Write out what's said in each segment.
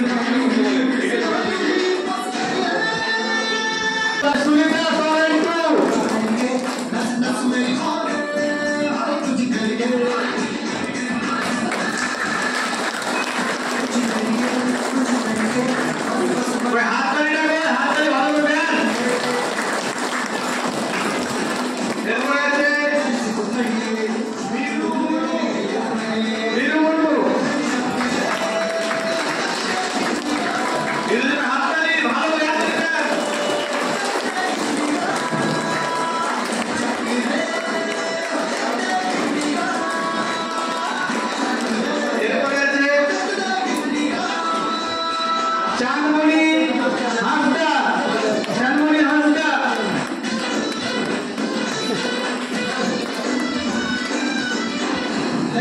よろしくお願いします。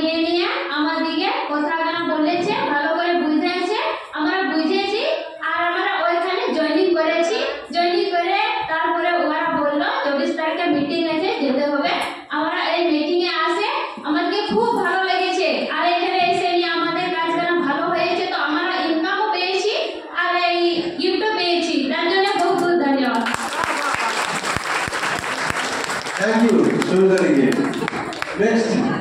গিয়ে নিয়ে আমাদিকে কথাগুলো বলেছে, ভালো করে বুঝিয়েছে আমরা বুঝেছি আর আমরা ওইখানে জয়েনিং করেছি। জয়েনিং করে তারপরে ওরা বলল, চব্বিশ তারিখে মিটিং আছে, যেতে হবে। আমরা এই মিটিং এ আসে, আমাদেরকে খুব ভালো লেগেছে। আর এখানে এসে নিয়ে আমাদের কাজগুলো ভালো হয়েছে, তো আমরা ইনকামও পেয়েছি আর এই গিফটও পেয়েছি। তার জন্য বহুত বহুত ধন্যবাদ। Thank you next